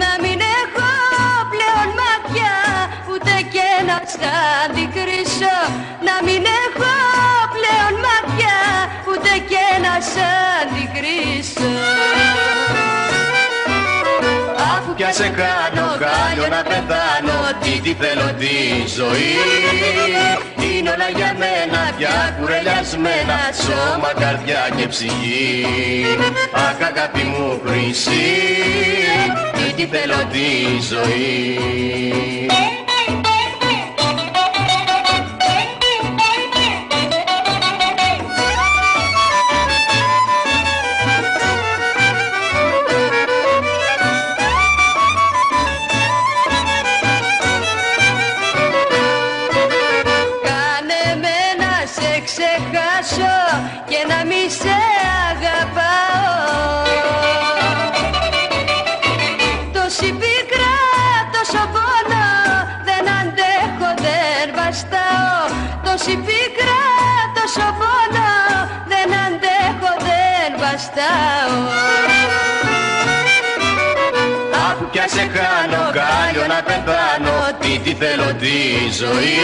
Να μην έχω πλέον μάτια ούτε και να στα αντικρίσω Να μην έχω πλέον μάτια ούτε και να σ' αντικρίσω Αφού πια σε κάνω χάλιο να πεθάνω Τι τη θέλω ζωή. Είναι όλα για μένα πια κουρελιασμένα Σώμα, καρδιά και ψυχή. Αχ αγάπη μου χρυσή Τι τι θέλω τη ζωή σε αγαπάω. Τόση πίκρα, τόσο πόνο δεν αντέχω, δεν βαστάω. Τόση πίκρα, τόσο πόνο δεν αντέχω, δεν βαστάω. Αφού πια σε χάνω, κάλιο να πεθάνω Τι τι θέλω τη ζωή.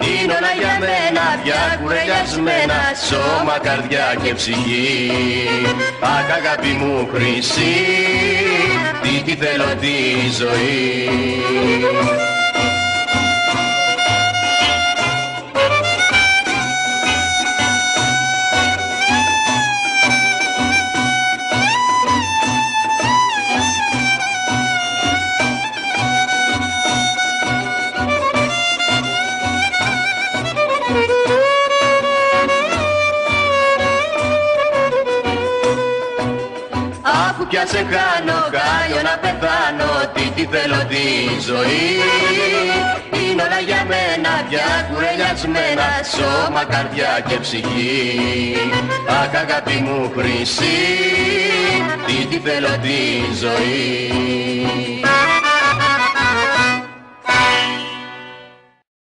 Είναι όλα για μένα πια κουρελιασμένα Σώμα, καρδιά και ψυχή. Αχ αγάπη μου χρυσή Τι τι θέλω τη ζωή Αφού πια σε χάνω, χάνω να πεθάνω Τι τι θέλω τη ζωή. Είναι όλα για μένα πια κουρελιασμένα Σώμα, καρδιά και ψυχή. Αχ αγάπη μου χρυσή Τι τι θέλω τη ζωή